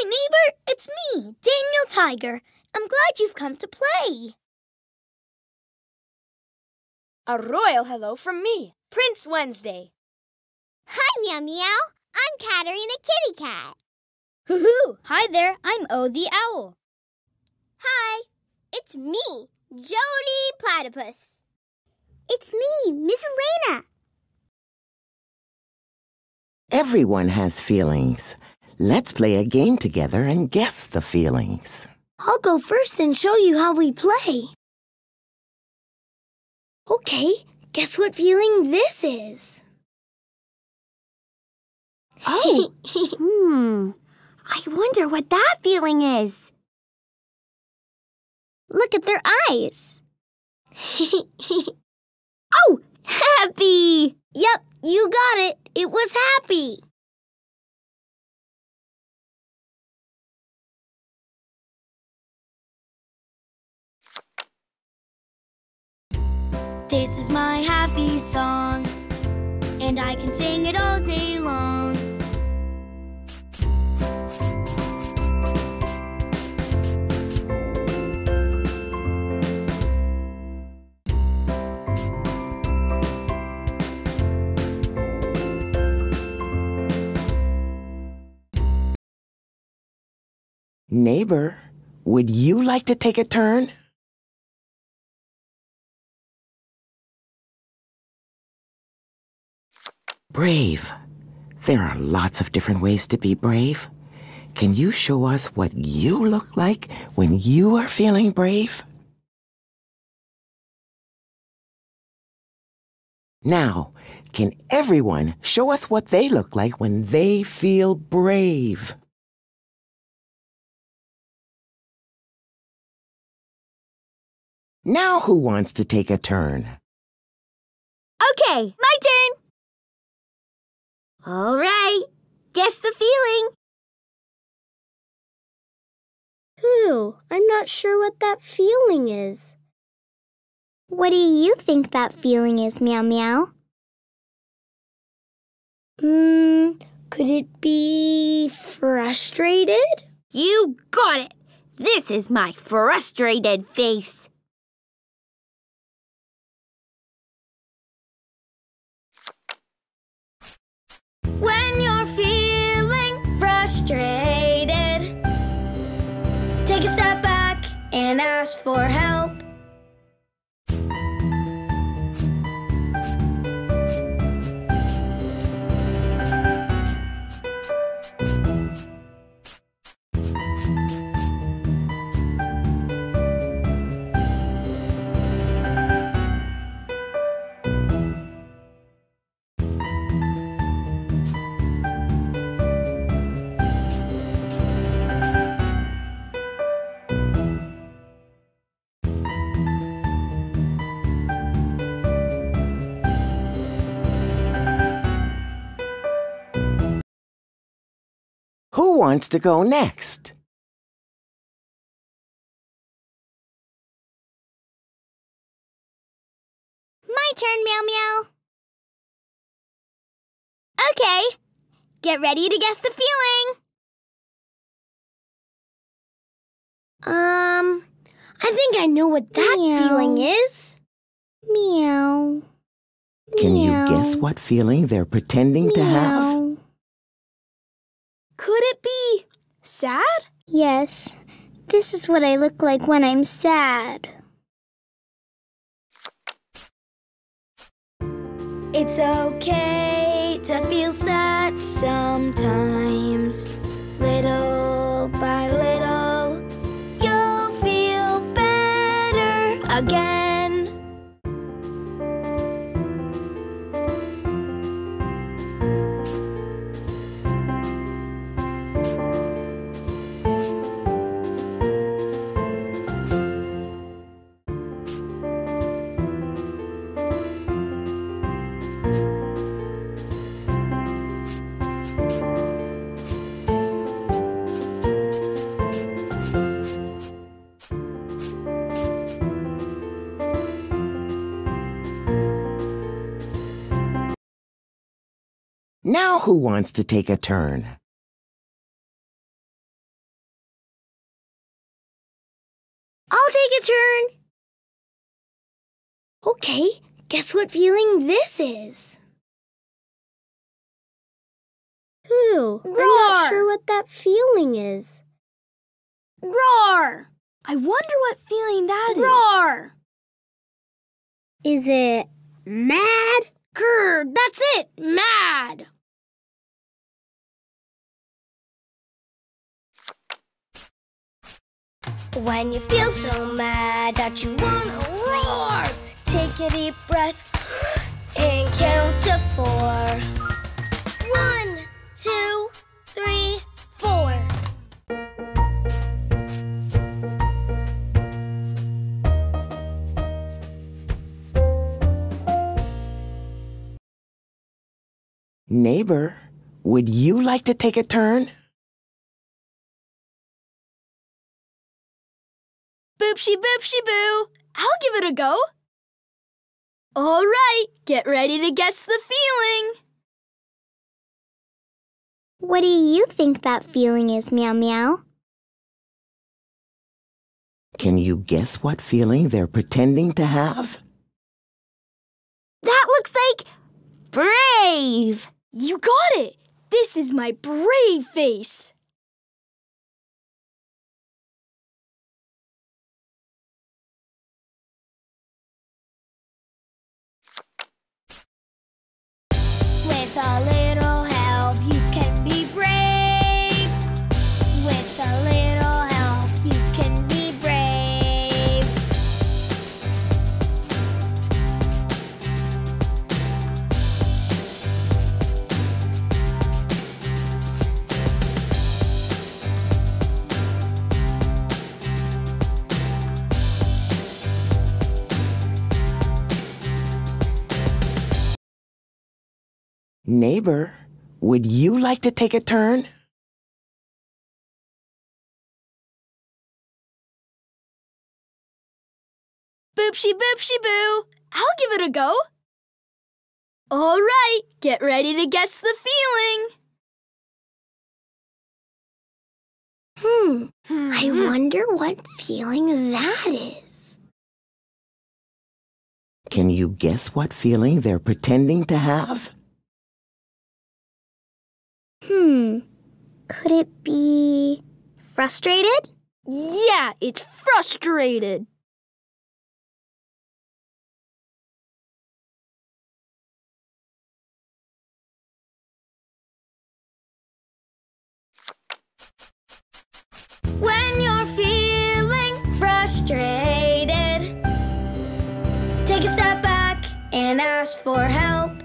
Hi, neighbor. It's me, Daniel Tiger. I'm glad you've come to play. A royal hello from me, Prince Wednesday. Hi, Meow Meow. I'm Katerina Kitty Cat. Hoo-hoo! Hi there, I'm O the Owl. Hi, it's me, Jodi Platypus. It's me, Miss Elaina. Everyone has feelings. Let's play a game together and guess the feelings. I'll go first and show you how we play. Okay, guess what feeling this is? Oh, hmm. I wonder what that feeling is. Look at their eyes. oh, happy! Yep, you got it. It was happy. This is my happy song, and I can sing it all day long. Neighbor, would you like to take a turn? Brave. There are lots of different ways to be brave. Can you show us what you look like when you are feeling brave? Now, can everyone show us what they look like when they feel brave? Now who wants to take a turn? Okay, my turn. All right, guess the feeling. Ooh, I'm not sure what that feeling is. What do you think that feeling is, Meow Meow? Hmm, could it be frustrated? You got it. This is my frustrated face. And ask for help. Wants to go next? My turn, Meow Meow. Okay, get ready to guess the feeling. Um, I think I know what that Meow. feeling is. Meow. Can you guess what feeling they're pretending to have? Meow. Could it be sad? Yes, this is what I look like when I'm sad. It's okay to feel sad sometimes. Little by little, you'll feel better again. Now who wants to take a turn? I'll take a turn. Okay, guess what feeling this is? Ooh, Roar. I'm not sure what that feeling is. Roar! I wonder what feeling that Roar. is. Roar! Is it mad? Grr, that's it, mad! When you feel so mad that you wanna roar, take a deep breath and count to four. One, two, Neighbor, would you like to take a turn? Boopsy boopsy boo. I'll give it a go. All right, get ready to guess the feeling. What do you think that feeling is, Meow Meow? Can you guess what feeling they're pretending to have? That looks like brave. You got it. This is my brave face. With a little Neighbor, would you like to take a turn? Boopsy boopsy boo. I'll give it a go. All right, get ready to guess the feeling. Hmm. I wonder what feeling that is. Can you guess what feeling they're pretending to have? Hmm. Could it be frustrated? Yeah, it's frustrated. When you're feeling frustrated, take a step back and ask for help.